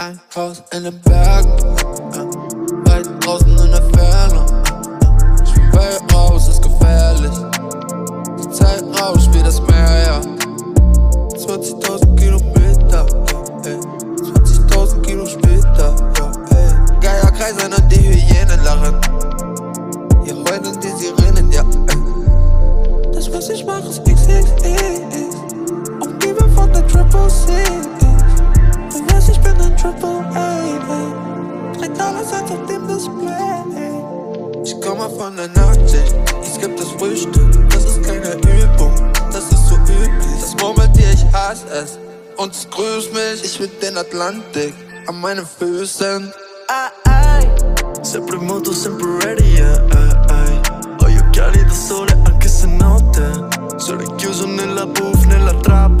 I hoes in the back. Uh. Alles als auf dem Display, Ich komme von der Nachtschicht, ich skipp das Frühstück. Das ist keine Übung, das ist so üblich. Das Murmeltier, ich hasse es. Und es grüßt mich, ich will den Atlantik an meinen Füßen. Ai, ai. Sempre molto, sempre ready, yeah, ai, ai. Ho gli occhiali da sole anche se notte. Sono chiuso nella booth, nella trap.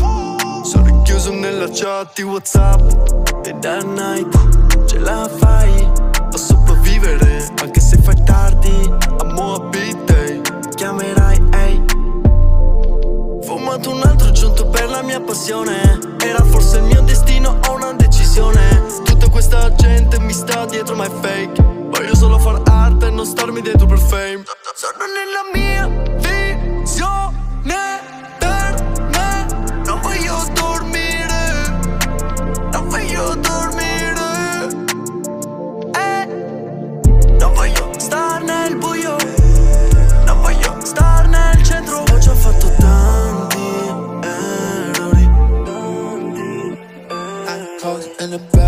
Sono chiuso nella chat di Whatsapp. E da night ce la fai sopravvivere. Anche se fai tardi, amo a beat day. Chiamerai, ehi. Fumato un altro giunto per la mia passione. Era forse il mio destino o una decisione. Tutta questa gente mi sta dietro, ma è fake. Voglio solo far arte e non starmi dietro per fame. Sono nella mia in the back.